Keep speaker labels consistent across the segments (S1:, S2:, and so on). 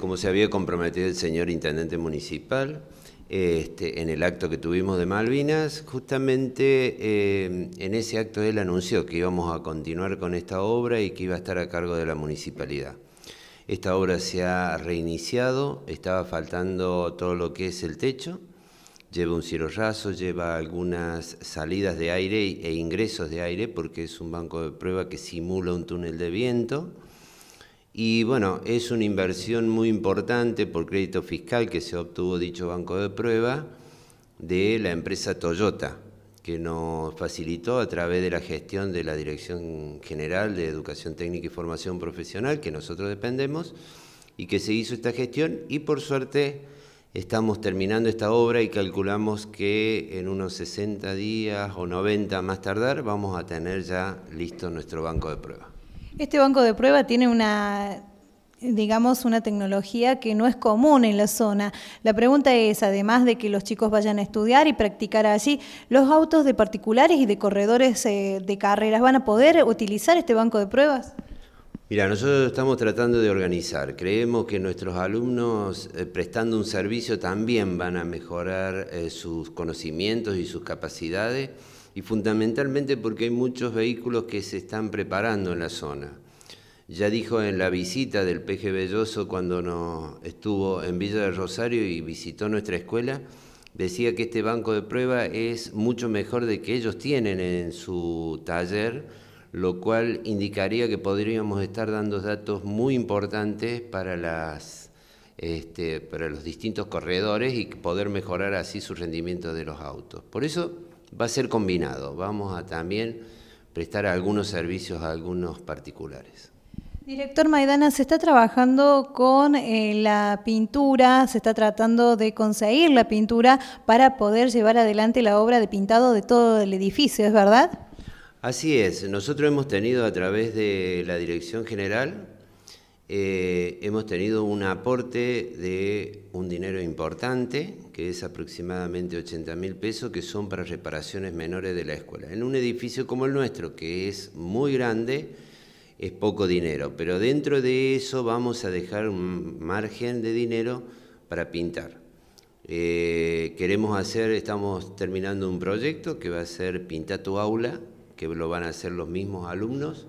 S1: Como se había comprometido el señor intendente municipal este, en el acto que tuvimos de Malvinas, justamente eh, en ese acto él anunció que íbamos a continuar con esta obra y que iba a estar a cargo de la municipalidad. Esta obra se ha reiniciado, estaba faltando todo lo que es el techo, lleva un cielo raso, lleva algunas salidas de aire e ingresos de aire porque es un banco de prueba que simula un túnel de viento y bueno, es una inversión muy importante por crédito fiscal que se obtuvo dicho banco de prueba de la empresa Toyota, que nos facilitó a través de la gestión de la Dirección General de Educación Técnica y Formación Profesional, que nosotros dependemos, y que se hizo esta gestión y por suerte estamos terminando esta obra y calculamos que en unos 60 días o 90 más tardar vamos a tener ya listo nuestro banco de prueba.
S2: Este banco de prueba tiene una digamos, una tecnología que no es común en la zona. La pregunta es, además de que los chicos vayan a estudiar y practicar allí, ¿los autos de particulares y de corredores eh, de carreras van a poder utilizar este banco de pruebas?
S1: Mira, nosotros estamos tratando de organizar. Creemos que nuestros alumnos, eh, prestando un servicio, también van a mejorar eh, sus conocimientos y sus capacidades y fundamentalmente porque hay muchos vehículos que se están preparando en la zona. Ya dijo en la visita del PG Belloso cuando nos estuvo en Villa del Rosario y visitó nuestra escuela, decía que este banco de prueba es mucho mejor de que ellos tienen en su taller, lo cual indicaría que podríamos estar dando datos muy importantes para las este, para los distintos corredores y poder mejorar así su rendimiento de los autos. Por eso va a ser combinado. Vamos a también prestar algunos servicios a algunos particulares.
S2: Director Maidana, se está trabajando con eh, la pintura, se está tratando de conseguir la pintura para poder llevar adelante la obra de pintado de todo el edificio, ¿es verdad?
S1: Así es, nosotros hemos tenido a través de la Dirección General eh, hemos tenido un aporte de un dinero importante, que es aproximadamente 80 mil pesos, que son para reparaciones menores de la escuela. En un edificio como el nuestro, que es muy grande, es poco dinero, pero dentro de eso vamos a dejar un margen de dinero para pintar. Eh, queremos hacer, estamos terminando un proyecto que va a ser Pinta tu aula, que lo van a hacer los mismos alumnos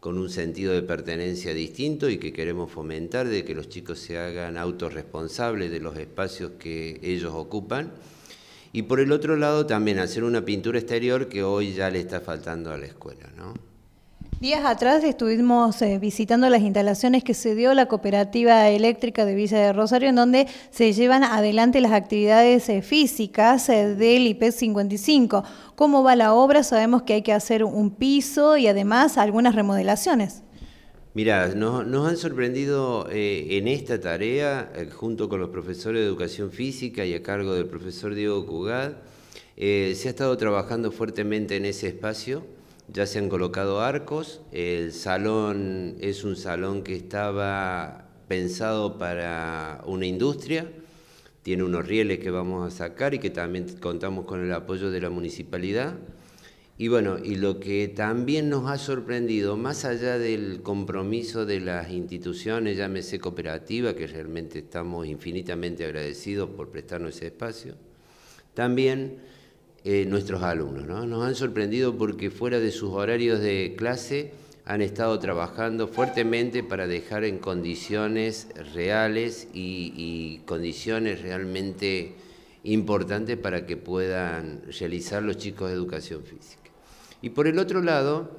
S1: con un sentido de pertenencia distinto y que queremos fomentar de que los chicos se hagan autorresponsables de los espacios que ellos ocupan. Y por el otro lado también hacer una pintura exterior que hoy ya le está faltando a la escuela. ¿no?
S2: Días atrás estuvimos eh, visitando las instalaciones que se dio la cooperativa eléctrica de Villa de Rosario, en donde se llevan adelante las actividades eh, físicas eh, del IP 55. ¿Cómo va la obra? Sabemos que hay que hacer un piso y además algunas remodelaciones.
S1: Mira, nos, han sorprendido en esta tarea, junto con los profesores de educación física y a cargo del profesor Diego Cugad, se ha estado trabajando fuertemente en ese espacio ya se han colocado arcos, el salón es un salón que estaba pensado para una industria, tiene unos rieles que vamos a sacar y que también contamos con el apoyo de la municipalidad. Y bueno, y lo que también nos ha sorprendido, más allá del compromiso de las instituciones, llámese cooperativa, que realmente estamos infinitamente agradecidos por prestarnos ese espacio, también eh, nuestros alumnos. ¿no? Nos han sorprendido porque fuera de sus horarios de clase han estado trabajando fuertemente para dejar en condiciones reales y, condiciones realmente importantes para que puedan realizar los chicos de educación física. Y por el otro lado,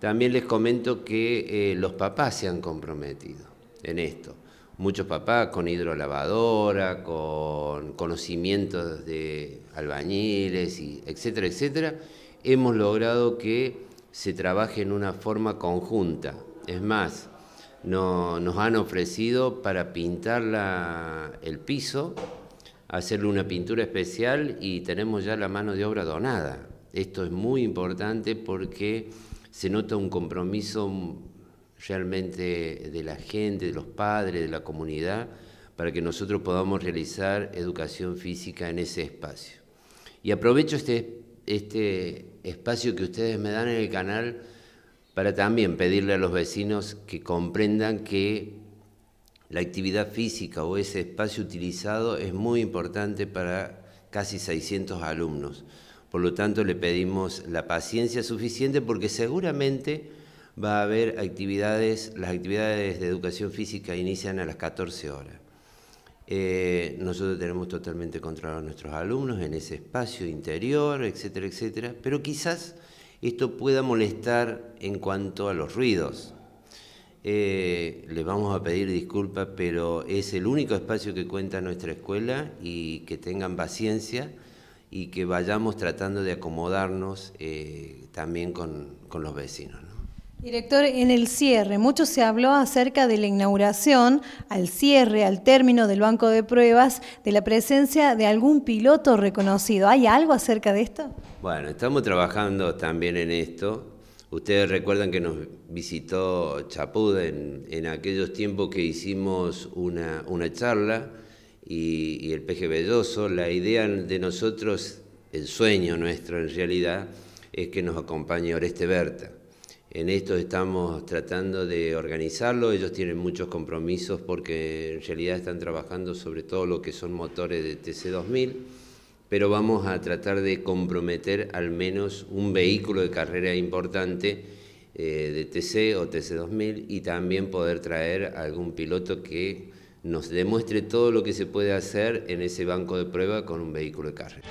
S1: también les comento que eh, los papás se han comprometido en esto muchos papás con hidrolavadora, con conocimientos de albañiles, y etcétera, etcétera, hemos logrado que se trabaje en una forma conjunta. Es más, nos han ofrecido para pintar el piso, hacerle una pintura especial y tenemos ya la mano de obra donada. Esto es muy importante porque se nota un compromiso realmente de la gente, de los padres, de la comunidad, para que nosotros podamos realizar educación física en ese espacio. Y aprovecho este, este espacio que ustedes me dan en el canal para también pedirle a los vecinos que comprendan que la actividad física o ese espacio utilizado es muy importante para casi 600 alumnos. Por lo tanto, le pedimos la paciencia suficiente porque seguramente va a haber actividades, las actividades de educación física inician a las 14 horas. Eh, nosotros tenemos totalmente controlados a nuestros alumnos en ese espacio interior, etcétera, etcétera, pero quizás esto pueda molestar en cuanto a los ruidos. Eh, les vamos a pedir disculpas, pero es el único espacio que cuenta nuestra escuela y que tengan paciencia y que vayamos tratando de acomodarnos eh, también con, con los vecinos.
S2: Director, en el cierre, mucho se habló acerca de la inauguración, al cierre, al término del banco de pruebas, de la presencia de algún piloto reconocido. ¿Hay algo acerca de esto?
S1: Bueno, estamos trabajando también en esto. Ustedes recuerdan que nos visitó Chapud en, aquellos tiempos que hicimos una, charla y, y el peje Belloso. La idea de nosotros, el sueño nuestro en realidad, es que nos acompañe Oreste Berta en esto estamos tratando de organizarlo, ellos tienen muchos compromisos porque en realidad están trabajando sobre todo lo que son motores de TC2000, pero vamos a tratar de comprometer al menos un vehículo de carrera importante eh, de TC o TC2000 y también poder traer algún piloto que nos demuestre todo lo que se puede hacer en ese banco de prueba con un vehículo de carrera.